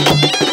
you